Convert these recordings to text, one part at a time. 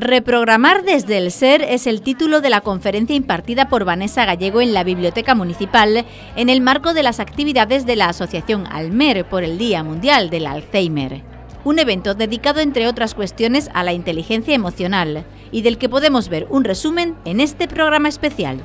Reprogramar desde el ser es el título de la conferencia impartida por Vanessa Gallego en la Biblioteca Municipal en el marco de las actividades de la Asociación Almer por el Día Mundial del Alzheimer. Un evento dedicado, entre otras cuestiones, a la inteligencia emocional y del que podemos ver un resumen en este programa especial.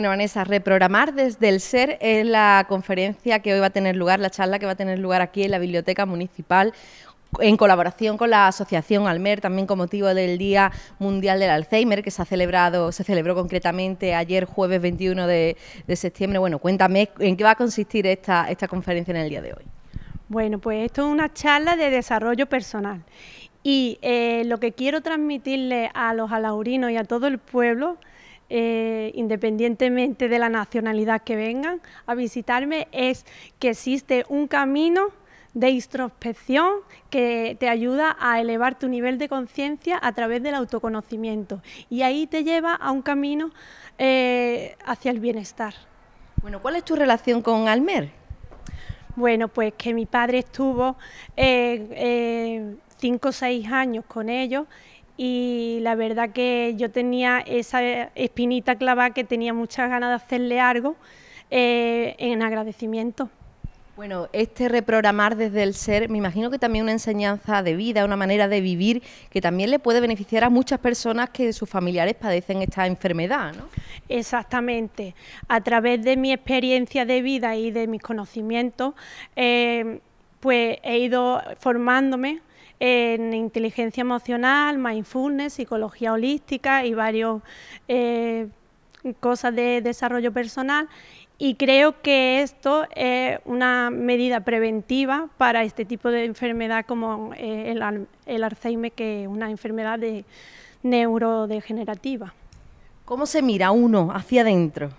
Bueno, Vanessa, reprogramar desde el ser es la conferencia que hoy va a tener lugar, la charla que va a tener lugar aquí en la Biblioteca Municipal en colaboración con la Asociación Almer, también con motivo del Día Mundial del Alzheimer, que se ha celebrado, se celebró concretamente ayer, jueves 21 de, septiembre. Bueno, cuéntame en qué va a consistir esta, esta conferencia en el día de hoy. Bueno, pues esto es una charla de desarrollo personal. Y eh, lo que quiero transmitirle a los alaurinos y a todo el pueblo eh, independientemente de la nacionalidad que vengan a visitarme, es que existe un camino de introspección que te ayuda a elevar tu nivel de conciencia a través del autoconocimiento y ahí te lleva a un camino eh, hacia el bienestar. Bueno, ¿cuál es tu relación con Almer? Bueno, pues que mi padre estuvo eh, cinco o seis años con ellos y la verdad que yo tenía esa espinita clavada que tenía muchas ganas de hacerle algo eh, en agradecimiento. Bueno, este reprogramar desde el ser, me imagino que también una enseñanza de vida, una manera de vivir que también le puede beneficiar a muchas personas que sus familiares padecen esta enfermedad, ¿no? Exactamente. A través de mi experiencia de vida y de mis conocimientos, eh, pues he ido formándome en inteligencia emocional, mindfulness, psicología holística y varias eh, cosas de desarrollo personal. Y creo que esto es una medida preventiva para este tipo de enfermedad como eh, el, el Alzheimer, que es una enfermedad de neurodegenerativa. ¿Cómo se mira uno hacia adentro?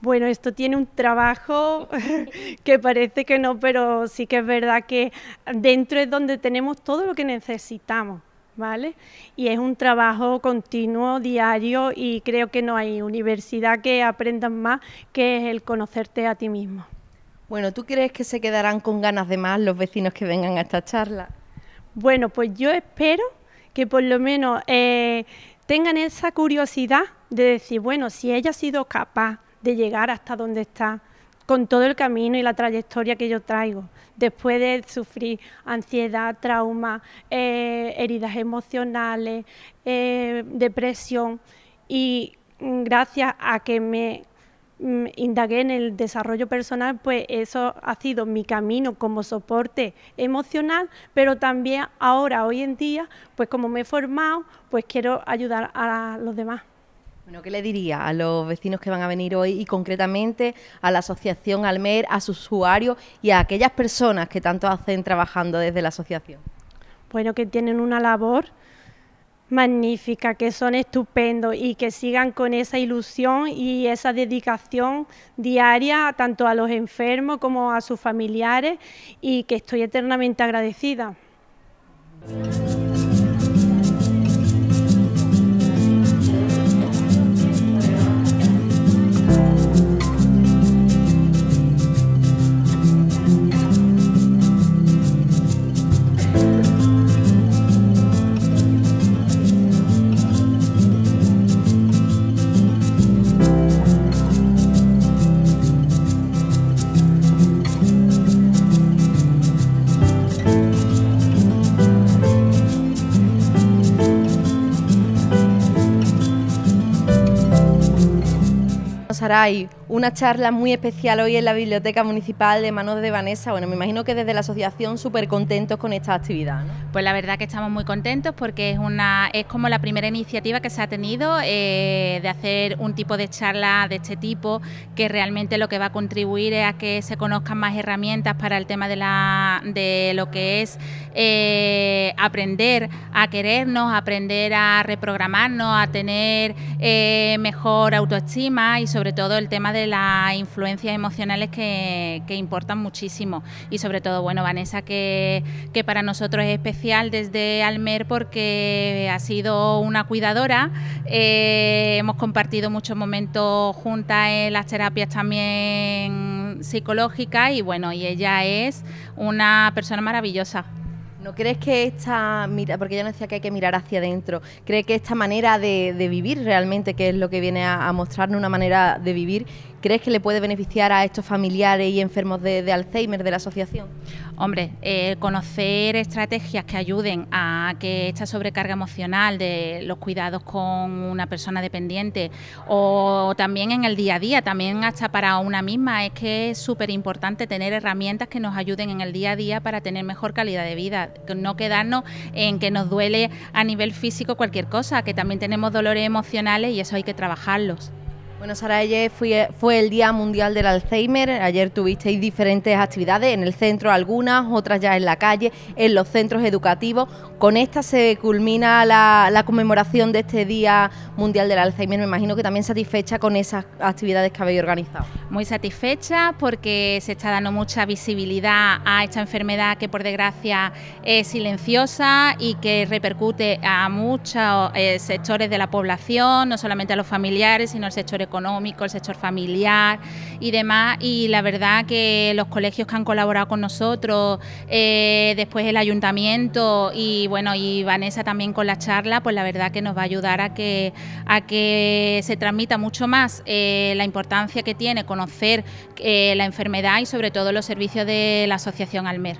Bueno, esto tiene un trabajo que parece que no, pero sí que es verdad que dentro es donde tenemos todo lo que necesitamos. ¿Vale? Y es un trabajo continuo, diario, y creo que no hay universidad que aprendan más que el conocerte a ti mismo. Bueno, ¿tú crees que se quedarán con ganas de más los vecinos que vengan a esta charla? Bueno, pues yo espero que por lo menos eh, tengan esa curiosidad de decir, bueno, si ella ha sido capaz de llegar hasta donde está, con todo el camino y la trayectoria que yo traigo, después de sufrir ansiedad, trauma, eh, heridas emocionales, eh, depresión, y gracias a que me mm, indagué en el desarrollo personal, pues eso ha sido mi camino como soporte emocional, pero también ahora, hoy en día, pues como me he formado, pues quiero ayudar a los demás. Bueno, ¿qué le diría a los vecinos que van a venir hoy y concretamente a la Asociación Almer, a sus usuarios y a aquellas personas que tanto hacen trabajando desde la asociación? Bueno, que tienen una labor magnífica, que son estupendos y que sigan con esa ilusión y esa dedicación diaria tanto a los enfermos como a sus familiares y que estoy eternamente agradecida. Saray, una charla muy especial hoy en la Biblioteca Municipal de Manos de Vanessa. Bueno, me imagino que desde la asociación súper contentos con esta actividad. Pues la verdad que estamos muy contentos porque es una es como la primera iniciativa que se ha tenido eh, de hacer un tipo de charla de este tipo que realmente lo que va a contribuir es a que se conozcan más herramientas para el tema de, la, de lo que es eh, aprender a querernos, aprender a reprogramarnos, a tener eh, mejor autoestima y sobre todo el tema de las influencias emocionales que, importan muchísimo. Y sobre todo, bueno, Vanessa, que, para nosotros es especial desde Almer porque ha sido una cuidadora. Eh, hemos compartido muchos momentos juntas en las terapias también psicológicas y bueno, y ella es una persona maravillosa. ¿No crees que esta, porque ella no decía que hay que mirar hacia adentro, cree que esta manera de, vivir realmente, que es lo que viene a, a mostrarnos una manera de vivir, ¿Crees que le puede beneficiar a estos familiares y enfermos de, Alzheimer de la asociación? Hombre, eh, conocer estrategias que ayuden a que esta sobrecarga emocional de los cuidados con una persona dependiente o también en el día a día, también hasta para una misma, es que es súper importante tener herramientas que nos ayuden en el día a día para tener mejor calidad de vida, no quedarnos en que nos duele a nivel físico cualquier cosa, que también tenemos dolores emocionales y eso hay que trabajarlos. Bueno, Sara, ayer fue, fue el Día Mundial del Alzheimer. Ayer tuvisteis diferentes actividades en el centro, algunas, otras ya en la calle, en los centros educativos. Con esta se culmina la, conmemoración de este Día Mundial del Alzheimer. Me imagino que también satisfecha con esas actividades que habéis organizado. Muy satisfecha porque se está dando mucha visibilidad a esta enfermedad que por desgracia es silenciosa y que repercute a muchos eh, sectores de la población, no solamente a los familiares, sino al sector económico, el sector familiar y demás. Y la verdad que los colegios que han colaborado con nosotros, eh, después el ayuntamiento y bueno, y Vanessa también con la charla, pues la verdad que nos va a ayudar a que, a que se transmita mucho más eh, la importancia que tiene conocer eh, la enfermedad y sobre todo los servicios de la Asociación Almer.